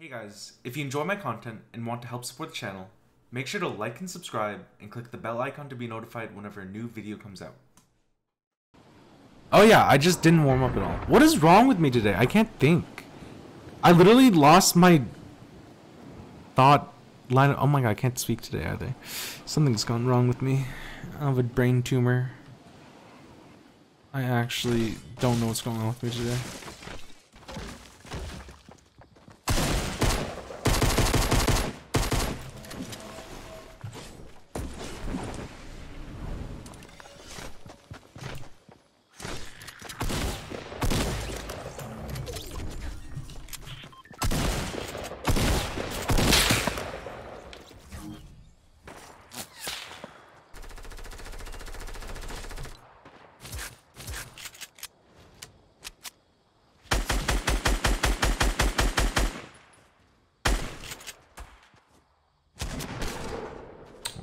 Hey guys, if you enjoy my content and want to help support the channel, make sure to like and subscribe and click the bell icon to be notified whenever a new video comes out. Oh yeah, I just didn't warm up at all. What is wrong with me today? I can't think. I literally lost my thought line. Oh my god, I can't speak today either. Something's gone wrong with me. I have a brain tumor. I actually don't know what's going on with me today.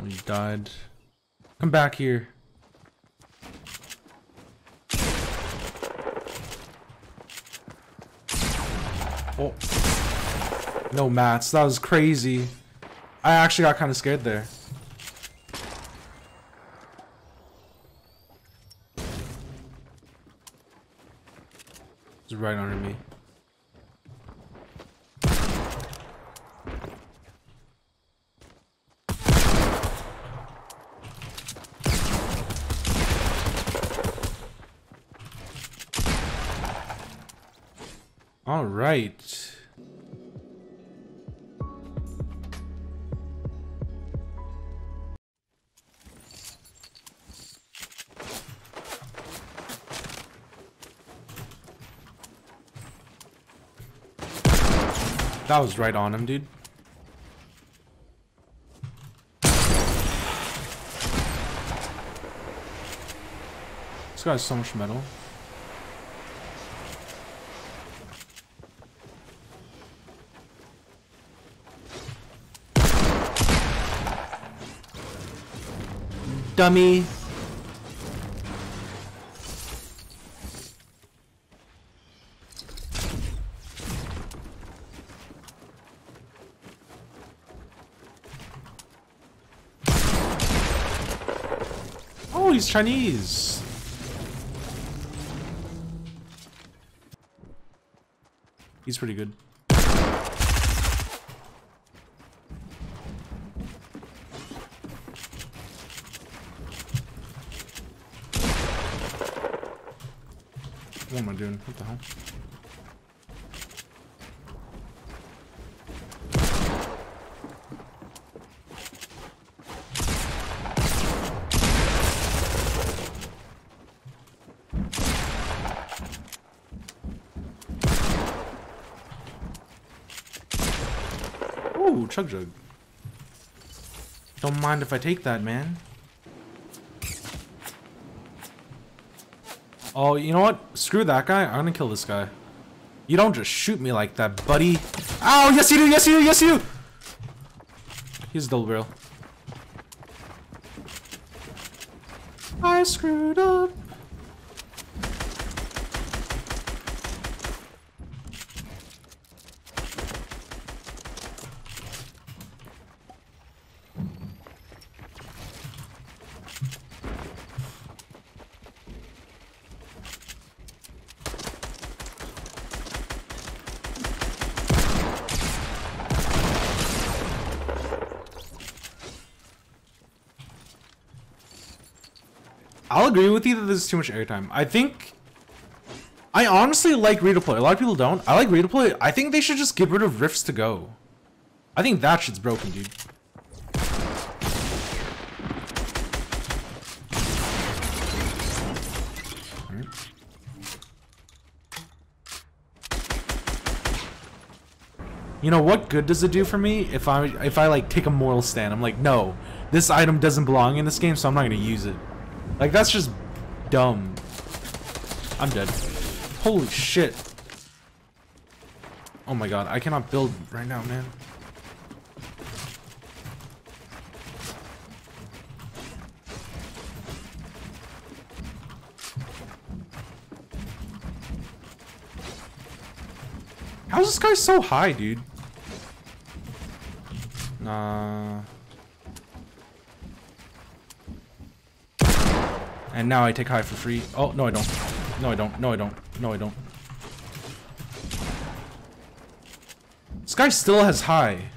He died. Come back here. Oh. No mats. That was crazy. I actually got kind of scared there. It's right under me. All right. That was right on him, dude. This guy has so much metal. Dummy. Oh, he's Chinese. He's pretty good. What am I doing? What the hell? Ooh, chug jug. Don't mind if I take that, man. Oh, you know what? Screw that guy. I'm gonna kill this guy. You don't just shoot me like that, buddy. Ow! Yes, you do! Yes, you do! Yes, you do! He's double barrel. I screwed up. I'll agree with you that there's too much airtime. I think... I honestly like redeploy. A lot of people don't. I like redeploy. I think they should just get rid of rifts to go. I think that shit's broken, dude. You know what good does it do for me if I if I like take a moral stand? I'm like, no, this item doesn't belong in this game, so I'm not gonna use it. Like that's just dumb. I'm dead. Holy shit. Oh my god, I cannot build right now, man. How's this guy so high, dude? Uh... And now I take high for free. Oh, no I don't. No I don't. No I don't. No I don't. This guy still has high.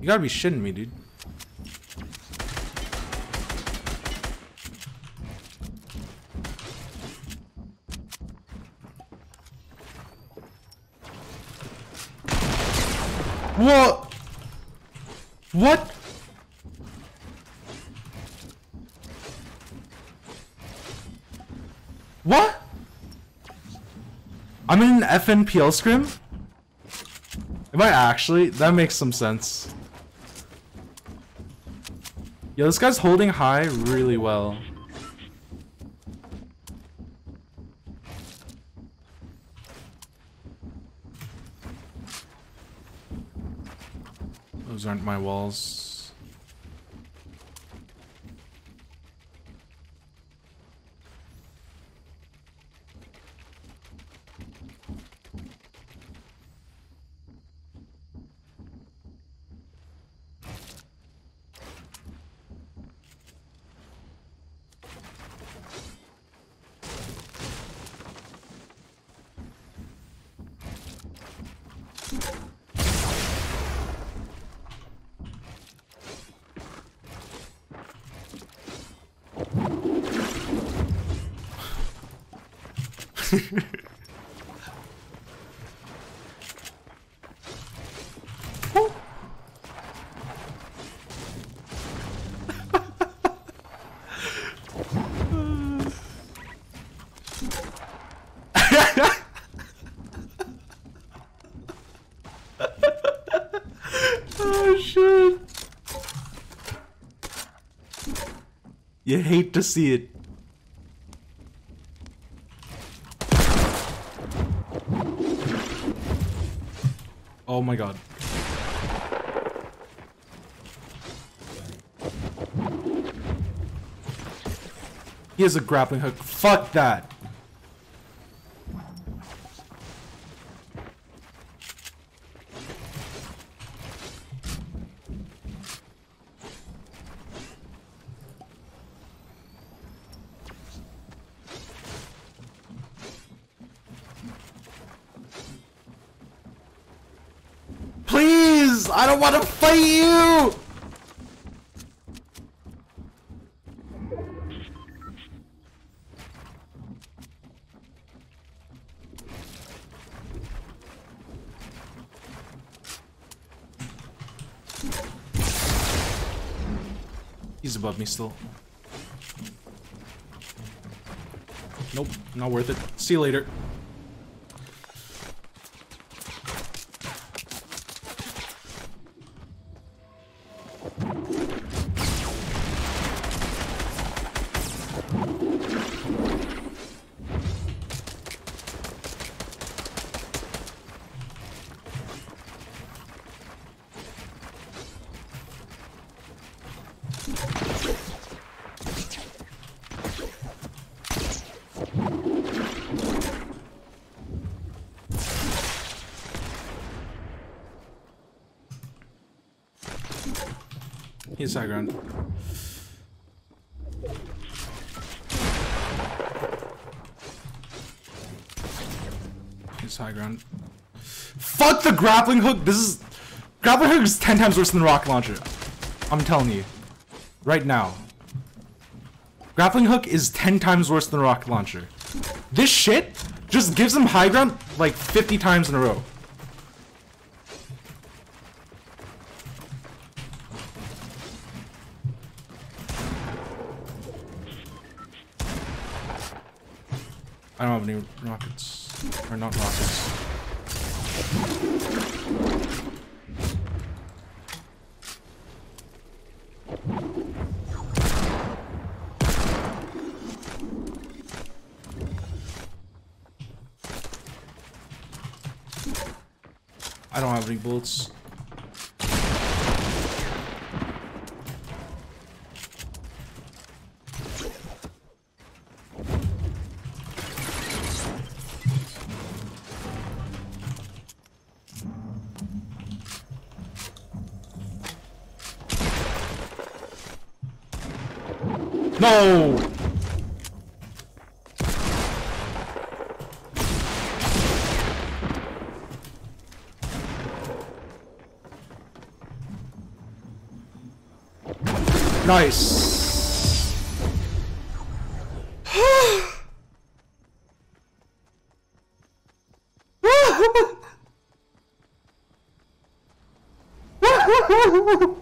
You gotta be shitting me, dude. What? What? What? I'm in an FNPL scrim? Am I actually? That makes some sense. Yo, this guy's holding high really well. Those aren't my walls. You hate to see it. Oh my god. He has a grappling hook. Fuck that. I don't want to fight you! He's above me still. Nope, not worth it. See you later. He's high ground. He's high ground. Fuck the grappling hook! This is... Grappling hook is 10 times worse than the rocket launcher. I'm telling you. Right now. Grappling hook is 10 times worse than the rocket launcher. This shit just gives him high ground like 50 times in a row. I don't have any rockets. Or not rockets. I don't have any bullets. No! Nice.